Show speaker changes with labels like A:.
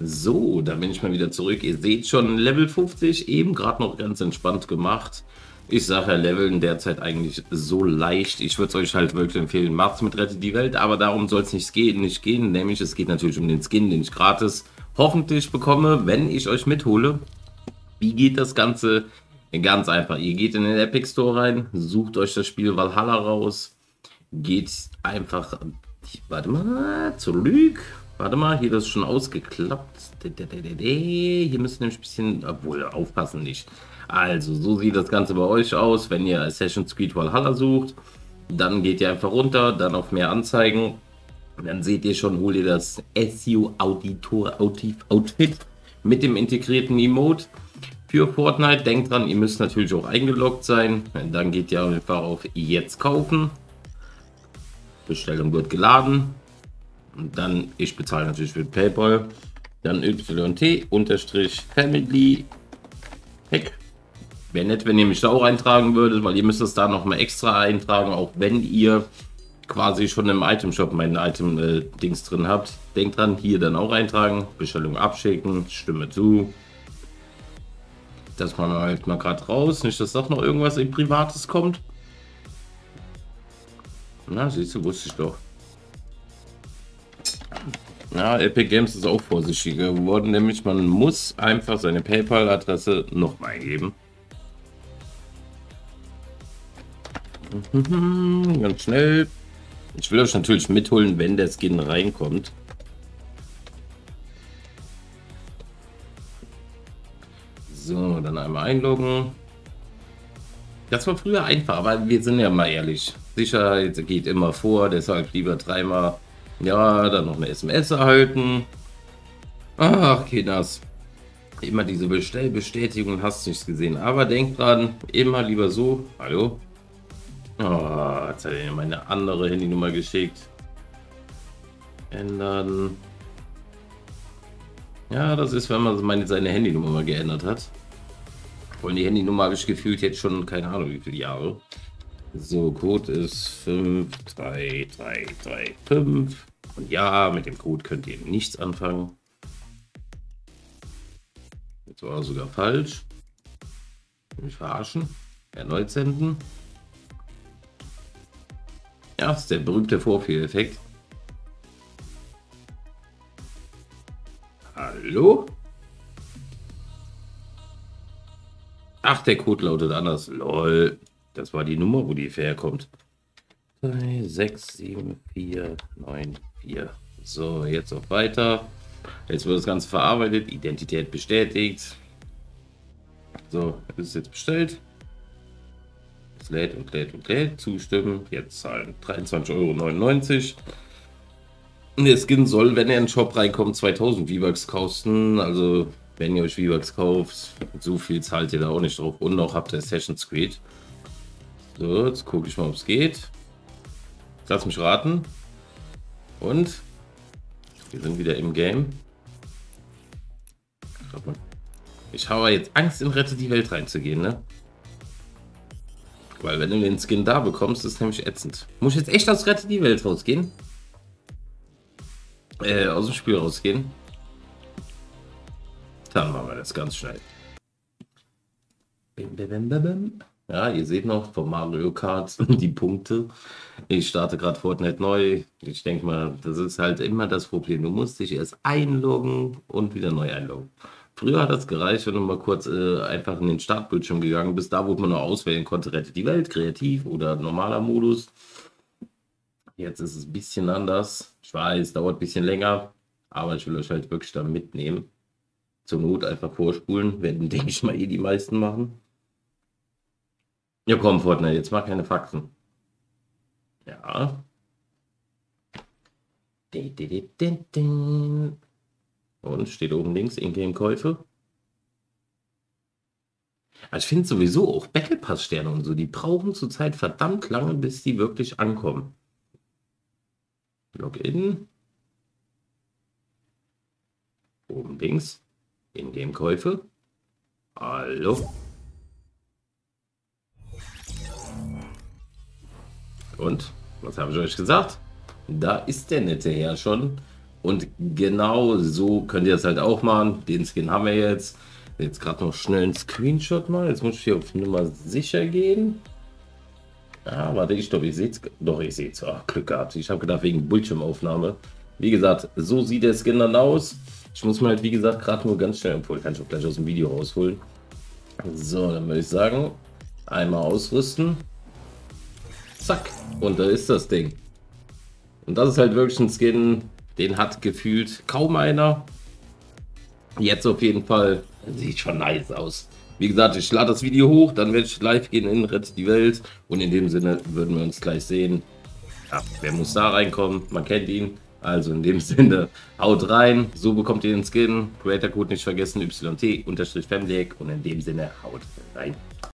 A: So, da bin ich mal wieder zurück. Ihr seht schon, Level 50, eben gerade noch ganz entspannt gemacht. Ich sage ja, Leveln derzeit eigentlich so leicht. Ich würde es euch halt wirklich empfehlen, macht's mit Rette die Welt, aber darum soll es nicht gehen, nicht gehen. Nämlich, es geht natürlich um den Skin, den ich gratis hoffentlich bekomme, wenn ich euch mithole. Wie geht das Ganze? Ganz einfach. Ihr geht in den Epic Store rein, sucht euch das Spiel Valhalla raus, geht einfach, warte mal, zurück Warte mal, hier ist schon ausgeklappt. Hier müssen nämlich ein bisschen, obwohl, aufpassen nicht. Also, so sieht das Ganze bei euch aus, wenn ihr Assassin's Creed Valhalla sucht. Dann geht ihr einfach runter, dann auf mehr Anzeigen. Dann seht ihr schon, holt ihr das SEO Auditor Outfit mit dem integrierten Emote für Fortnite. Denkt dran, ihr müsst natürlich auch eingeloggt sein. Dann geht ihr einfach auf Jetzt kaufen. Bestellung wird geladen. Dann, ich bezahle natürlich für PayPal. Dann YT-Family Hack. Wäre nett, wenn ihr mich da auch eintragen würdet, weil ihr müsst es da nochmal extra eintragen, auch wenn ihr quasi schon im Item Shop mein Item-Dings äh, drin habt. Denkt dran, hier dann auch eintragen, Bestellung abschicken, Stimme zu. Das machen wir halt mal gerade raus, nicht, dass doch noch irgendwas im Privates kommt. Na, siehst du, wusste ich doch. Ja, Epic Games ist auch vorsichtiger geworden, nämlich man muss einfach seine PayPal-Adresse nochmal eingeben. Ganz schnell. Ich will euch natürlich mitholen, wenn der Skin reinkommt. So, dann einmal einloggen. Das war früher einfach, aber wir sind ja mal ehrlich. Sicherheit geht immer vor, deshalb lieber dreimal ja, dann noch eine SMS erhalten. Ach, Kinders. Immer diese Bestellbestätigung hast du nicht gesehen. Aber denk dran, immer lieber so. Hallo? Oh, jetzt hat er meine andere Handynummer geschickt. Ändern. Ja, das ist, wenn man meine, seine Handynummer mal geändert hat. Und die Handynummer habe ich gefühlt jetzt schon, keine Ahnung wie viele Jahre. So, Code ist 53335. Und ja, mit dem Code könnt ihr nichts anfangen. Jetzt war er sogar falsch. Mich verarschen. Erneut senden. Ja, ist der berühmte Vorführeffekt. Hallo? Ach, der Code lautet anders. Lol. Das war die Nummer, wo die herkommt. 3, 6, 7, 4, 9, 4. So, jetzt auf weiter. Jetzt wird das Ganze verarbeitet. Identität bestätigt. So, ist jetzt bestellt. Es lädt und lädt und lädt. Zustimmen. Jetzt zahlen 23,99 Euro. Der Skin soll, wenn er in den Shop reinkommt, 2000 V-Bucks kosten. Also, wenn ihr euch V-Bucks kauft, so viel zahlt ihr da auch nicht drauf. Und noch habt ihr Assassin's Creed. So, jetzt gucke ich mal, ob es geht. Lass mich raten. Und wir sind wieder im Game. Ich habe jetzt Angst, in Rette die Welt reinzugehen, ne? Weil wenn du den Skin da bekommst, ist nämlich ätzend. Muss ich jetzt echt aus Rette die Welt rausgehen? Äh, aus dem Spiel rausgehen? Dann machen wir das ganz schnell. Bim, bim, bim, ja, ihr seht noch vom Mario Kart die Punkte. Ich starte gerade Fortnite neu. Ich denke mal, das ist halt immer das Problem. Du musst dich erst einloggen und wieder neu einloggen. Früher hat das gereicht, wenn du mal kurz äh, einfach in den Startbildschirm gegangen bist, da wo man noch auswählen konnte, rettet die Welt, kreativ oder normaler Modus. Jetzt ist es ein bisschen anders. Ich weiß, dauert ein bisschen länger, aber ich will euch halt wirklich da mitnehmen. Zur Not einfach vorspulen, werden, denke ich mal, eh die meisten machen. Ja, komm, Fortnite, jetzt mach keine Faxen. Ja. Und steht oben links Ingame-Käufe. Also ich finde sowieso auch Battle Pass Sterne und so, die brauchen zurzeit verdammt lange, bis die wirklich ankommen. Login. Oben links. Ingame-Käufe. Hallo. Und, was habe ich euch gesagt? Da ist der nette Herr schon. Und genau so könnt ihr es halt auch machen. Den Skin haben wir jetzt. Jetzt gerade noch schnell einen Screenshot mal. Jetzt muss ich hier auf Nummer sicher gehen. Ah, warte, ich glaube, ich sehe es. Doch, ich sehe es. Ach, Glück gehabt. Ich habe gedacht, wegen Bildschirmaufnahme. Wie gesagt, so sieht der Skin dann aus. Ich muss mir halt, wie gesagt, gerade nur ganz schnell, obwohl kann ich auch gleich aus dem Video rausholen. So, dann würde ich sagen, einmal ausrüsten. Zack. Und da ist das Ding. Und das ist halt wirklich ein Skin, den hat gefühlt kaum einer. Jetzt auf jeden Fall. Sieht schon nice aus. Wie gesagt, ich lade das Video hoch, dann werde ich live gehen in Rett die Welt. Und in dem Sinne würden wir uns gleich sehen. Ja, wer muss da reinkommen? Man kennt ihn. Also in dem Sinne, haut rein. So bekommt ihr den Skin. Creator Code nicht vergessen, YT-Family. Und in dem Sinne, haut rein.